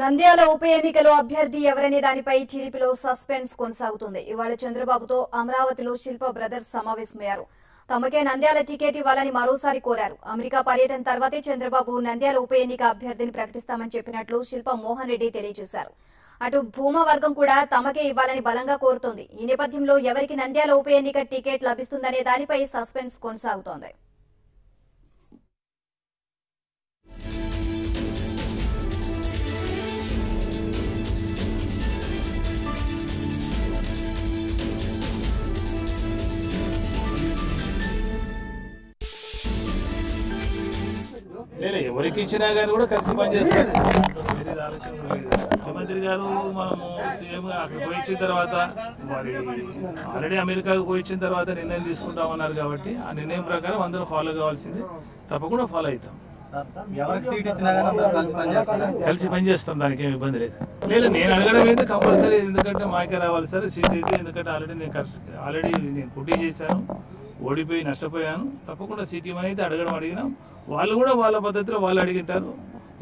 నంద్యాల ఉప ఎన్నికలో అభ్యర్థి ఎవరనే దానిపై టీడీపీలో సస్పెన్స్ కొనసాగుతుంది. ఇవాళ చంద్రబాబుతో అమరావతిలో శిల్ప బ్రదర్స్ సమావేశమయ్యారు. తమకే నంద్యాల టికెట్ ఇవ్వాలని మరోసారి కోరారు. అమెరికా పర్యటన తర్వాతే చంద్రబాబు నంద్యాల ఉప ఎన్నిక అభ్యర్థిని ప్రకటిస్తామని చెప్పినట్లు శిల్ప మోహన్ రెడ్డి తెలియజేశారు. అటు భూమా వర్గం కూడా తమకే ఇవ్వాలని బలంగా కోరుతోంది. ఈ నేపథ్యంలో ఎవరికి నంద్యాల ఉప ఎన్నిక టికెట్ లభిస్తుందనే దానిపై సస్పెన్స్ కొనసాగుతోంది. లేదు ఎవరికి ఇచ్చినా కానీ కూడా కలిసి పనిచేస్తారు. ముఖ్యమంత్రి గారు మనము సీఎం అక్కడ పోయి ఇచ్చిన తర్వాత మరి ఆల్రెడీ అమెరికాకు పోయి ఇచ్చిన తర్వాత నిర్ణయం తీసుకుంటామన్నారు కాబట్టి ఆ నిర్ణయం ప్రకారం అందరూ ఫాలో కావాల్సింది. తప్పకుండా ఫాలో అవుతాం. ఎవరికి సీట్ ఇచ్చినా కానీ అందరూ కలిసి పనిచేస్తాం దానికి ఏమి ఇబ్బంది లేదు. లేదు నేను అడగడం అయితే కంపల్సరీ ఎందుకంటే మాకే రావాలి సార్ సీట్ అయితే ఎందుకంటే ఆల్రెడీ నేను ఆల్రెడీ నేను పోటీ చేశాను. ఓడిపోయి నష్టపోయాను. తప్పకుండా సీటీఎం అనేది అయితే అడగడం అడిగినాం. వాళ్ళు కూడా వాళ్ళ పద్ధతిలో వాళ్ళు అడిగింటారు.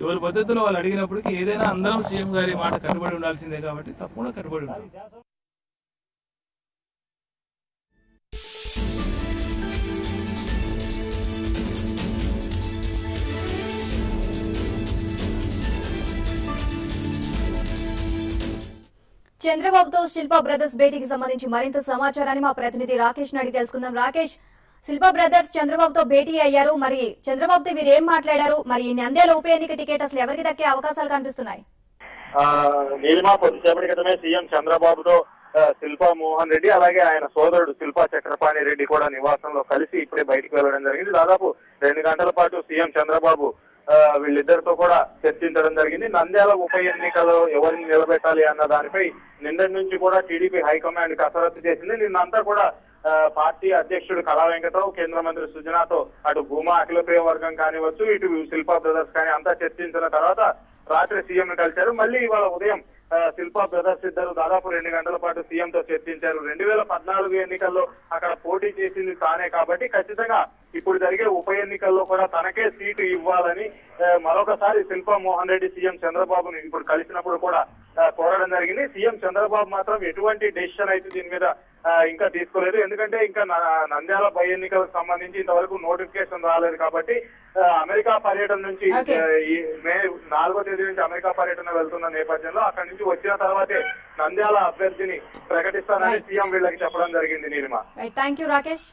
ఎవరి పద్ధతిలో వాళ్ళు అడిగినప్పటికీ ఏదైనా అందరం సీఎం గారి మాట కట్టుబడి ఉండాల్సిందే కాబట్టి తప్పకుండా కట్టుబడి ఉండాలి. చంద్రబాబుతో శిల్ప బ్రదర్స్ భేటీకి సంబంధించి మరింత సమాచారాన్ని మా ప్రతినిధి రాకేష్ అడిగి తెలుసుకుందాం. రాకేష్ శిల్ప బ్రదర్స్ చంద్రబాబుతో భేటీ అయ్యారు. మరి చంద్రబాబుతో వీరు ఏం మాట్లాడారు? మరి నంద్యాల ఉప ఎన్నిక టికెట్ అసలు ఎవరికి దక్కే అవకాశాలు కనిపిస్తున్నాయి? నీలిమా కొద్దిసేపటి క్రితమే సీఎం చంద్రబాబుతో శిల్పా మోహన్ రెడ్డి అలాగే ఆయన సోదరుడు శిల్పా చక్రపాణి రెడ్డి కూడా నివాసంలో కలిసి ఇప్పుడే బయటికి వెళ్ళడం జరిగింది. దాదాపు రెండు గంటల పాటు సీఎం చంద్రబాబు వీళ్ళిద్దరితో కూడా చర్చించడం జరిగింది. నంద్యాల ఉప ఎన్నికలో ఎవరిని నిలబెట్టాలి అన్న దానిపై నిన్నటి నుంచి కూడా టీడీపీ హైకమాండ్ కసరత్తు చేసింది. నిన్నంతా కూడా పార్టీ అధ్యక్షుడు కళా వెంకటరావు కేంద్ర మంత్రి సుజనాతో అటు భూమా అఖిలప్రియ వర్గం కానివచ్చు ఇటు శిల్పా బ్రదర్స్ కానీ అంతా చర్చించిన తర్వాత రాత్రి సీఎం కలిశారు. మళ్ళీ ఇవాళ ఉదయం శిల్పా బ్రదర్స్ ఇద్దరు దాదాపు రెండు గంటల పాటు సీఎం తో చర్చించారు. రెండు వేల పద్నాలుగు ఎన్నికల్లో అక్కడ పోటీ చేసింది తానే కాబట్టి ఖచ్చితంగా ఇప్పుడు జరిగే ఉప ఎన్నికల్లో కూడా తనకే సీటు ఇవ్వాలని మరొకసారి శిల్పా మోహన్ రెడ్డి సీఎం చంద్రబాబును ఇప్పుడు కలిసినప్పుడు కూడా కోరడం జరిగింది. సీఎం చంద్రబాబు మాత్రం ఎటువంటి డెసిషన్ అయితే దీని మీద ఇంకా తీసుకోలేదు. ఎందుకంటే ఇంకా నంద్యాల పై ఎన్నికలకు సంబంధించి ఇంతవరకు నోటిఫికేషన్ రాలేదు కాబట్టి అమెరికా పర్యటన నుంచి మే నాలుగో తేదీ నుంచి అమెరికా పర్యటన వెళ్తున్న నేపథ్యంలో అక్కడి నుంచి వచ్చిన తర్వాతే నంద్యాల అభ్యర్థిని ప్రకటిస్తానని. సీఎం వీళ్ళకి చెప్పడం జరిగింది నీలిమ. Thank you Rakesh